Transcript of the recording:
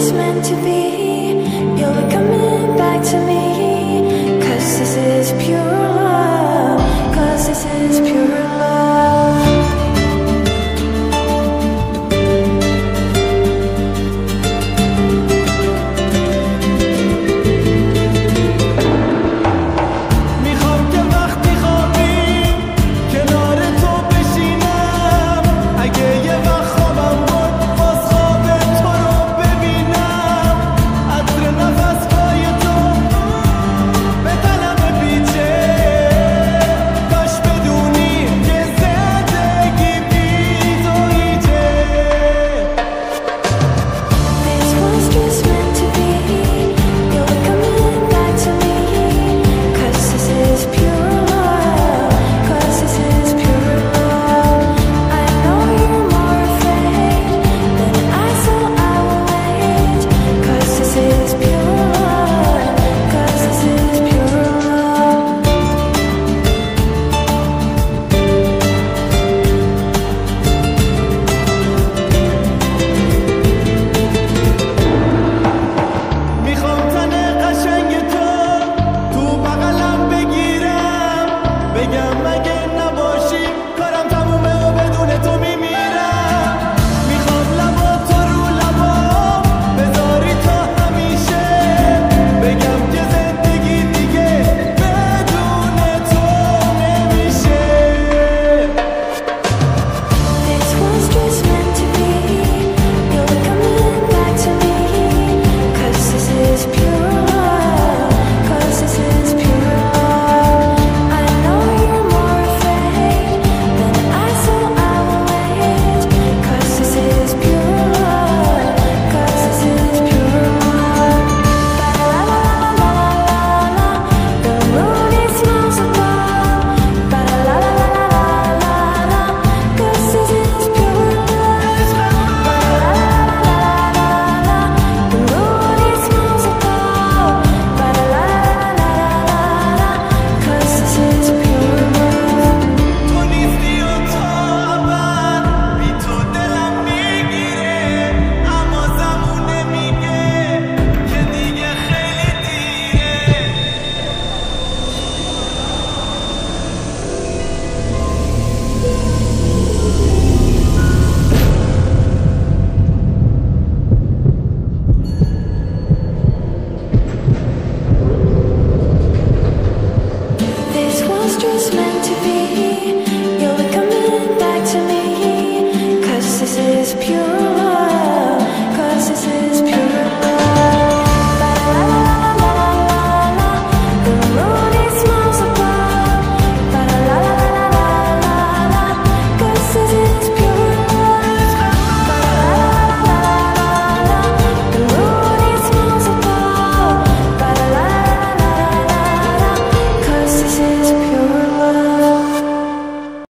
It's meant to be.